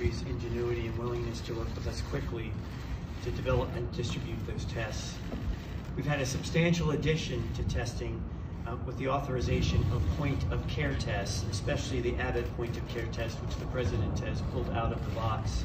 industry's ingenuity and willingness to work with us quickly to develop and distribute those tests. We've had a substantial addition to testing uh, with the authorization of point-of-care tests, especially the Abbott point-of-care test, which the President has pulled out of the box.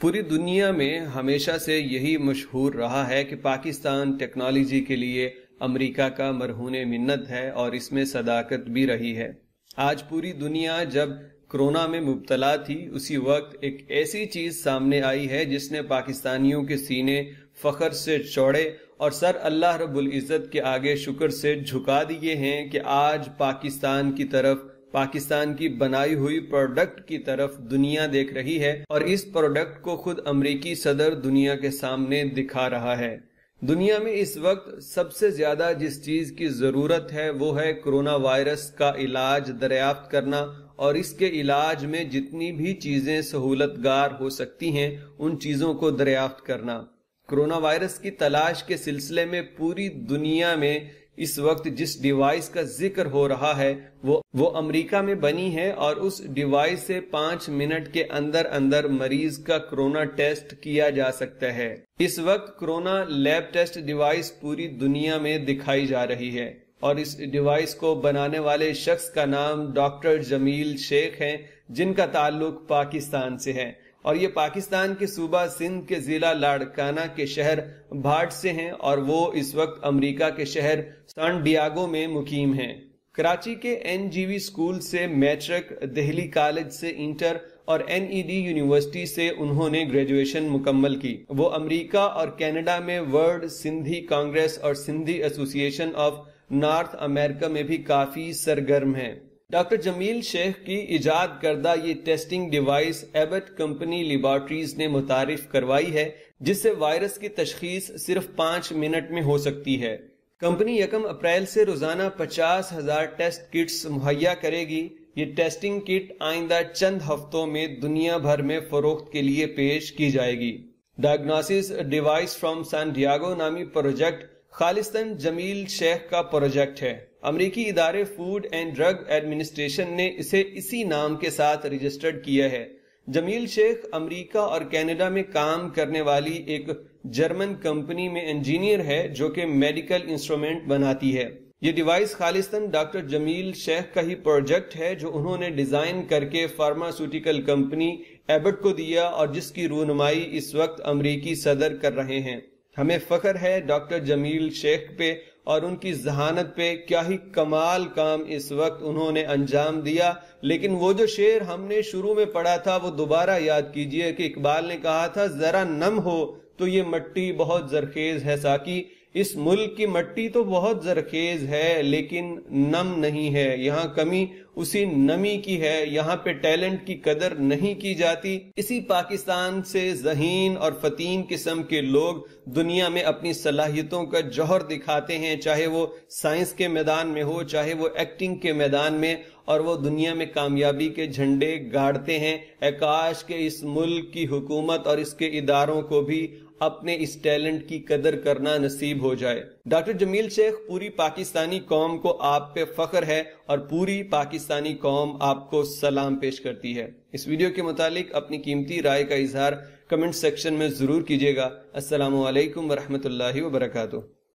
پوری دنیا میں ہمیشہ سے یہی مشہور رہا ہے کہ پاکستان ٹیکنالوجی کے لیے امریکہ کا مرہون منت ہے اور اس میں صداقت بھی رہی ہے۔ آج پوری دنیا جب کرونا میں مبتلا تھی، اسی وقت ایک ایسی چیز سامنے آئی ہے جس نے پاکستانیوں کے سینے فخر سے چوڑے اور سر اللہ رب العزت کے آگے شکر سے جھکا دیے ہیں کہ آج پاکستان کی طرف پاکستان کی بنائی ہوئی پروڈکٹ کی طرف دنیا دیکھ رہی ہے اور اس پروڈکٹ کو خود امریکی صدر دنیا کے سامنے دکھا رہا ہے۔ دنیا میں اس وقت سب سے زیادہ جس چیز کی ضرورت ہے وہ ہے کرونا وائرس کا علاج دریافت کرنا اور اس کے علاج میں جتنی بھی چیزیں سہولت گار ہو سکتی ہیں، ان چیزوں کو دریافت کرنا۔ کرونا وائرس کی تلاش کے سلسلے میں پوری دنیا میں اس وقت جس ڈیوائس کا ذکر ہو رہا ہے، وہ وہ امریکہ میں بنی ہے اور اس ڈیوائس سے پانچ منٹ کے اندر اندر مریض کا کرونا ٹیسٹ کیا جا سکتا ہے۔ اس وقت کرونا لیب ٹیسٹ ڈیوائس پوری دنیا میں دکھائی جا رہی ہے اور اس ڈیوائس کو بنانے والے شخص کا نام ڈاکٹر جمیل شیخ ہیں، جن کا تعلق پاکستان سے ہے۔ اور یہ پاکستان کے صوبہ سندھ کے ضلع لاڑکانہ کے شہر بھاٹ سے ہیں اور وہ اس وقت امریکہ کے شہر سان ڈیاگو میں مقیم ہیں۔ کراچی کے این جی وی سکول سے میٹرک، دہلی کالج سے انٹر اور این ای ڈی یونیورسٹی سے انہوں نے گریجویشن مکمل کی۔ وہ امریکہ اور کینیڈا میں ورلڈ سندھی کانگریس اور Sindhi association of North America میں بھی کافی سرگرم ہیں۔ ڈاکٹر جمیل شیخ کی ایجاد کردہ یہ testing device Abbott company laboratories نے متعارف کروائی ہے، جس سے وائرس کی تشخیص صرف پانچ منٹ میں ہو سکتی ہے۔ کمپنی یکم اپریل سے روزانہ پچاس ہزار ٹیسٹ کٹس مہیا کرے گی۔ یہ ٹیسٹنگ کٹ آئندہ چند ہفتوں میں دنیا بھر میں فروخت کے لیے پیش کی جائے گی۔ Diagnosis device from San Diego نامی پروجیکٹ خالصتاً جمیل شیخ کا پروجیکٹ ہے۔ امریکی ادارے فوڈ اینڈ ڈرگ ایڈمنسٹریشن نے اسے اسی نام کے ساتھ رجسٹرڈ کیا ہے۔ جمیل شیخ امریکہ اور کینیڈا میں کام کرنے والی ایک جرمن کمپنی میں انجینئر ہے جو کہ میڈیکل انسٹرومنٹ بناتی ہے۔ یہ ڈیوائس خالصتاً ڈاکٹر جمیل شیخ کا ہی پروجیکٹ ہے جو انہوں نے ڈیزائن کر کے فارماسوٹیکل کمپنی ایبٹ کو دیا اور جس کی رونمائی اس وقت امریکی صدر کر رہے ہیں۔ ہمیں فخر ہے ڈاکٹر جمیل شیخ پہ اور ان کی ذہانت پہ کیا ہی کمال کام اس وقت انہوں نے انجام دیا۔ لیکن وہ جو شعر ہم نے شروع میں پڑھا تھا وہ دوبارہ یاد کیجیے کہ اقبال نے کہا تھا، ذرا نم ہو تو یہ مٹی بہت زرخیز ہے ساکی اس ملک کی مٹی تو بہت زرخیز ہے، لیکن نم نہیں ہے۔ یہاں کمی اسی نمی کی ہے، یہاں پہ ٹیلنٹ کی قدر نہیں کی جاتی۔ اسی پاکستان سے ذہین اور فتیم قسم کے لوگ دنیا میں اپنی صلاحیتوں کا جوہر دکھاتے ہیں، چاہے وہ سائنس کے میدان میں ہو، چاہے وہ ایکٹنگ کے میدان میں، اور وہ دنیا میں کامیابی کے جھنڈے گاڑتے ہیں۔ اکاش کے اس ملک کی حکومت اور اس کے اداروں کو بھی اپنے اس ٹیلنٹ کی قدر کرنا نصیب ہو جائے۔ ڈاکٹر جمیل شیخ پوری پاکستانی قوم کو آپ پہ فخر ہے اور پوری پاکستانی قوم آپ کو سلام پیش کرتی ہے۔ اس ویڈیو کے متعلق اپنی قیمتی رائے کا اظہار کمنٹ سیکشن میں ضرور کیجیے گا۔ السلام علیکم ورحمۃ اللہ وبرکاتہ۔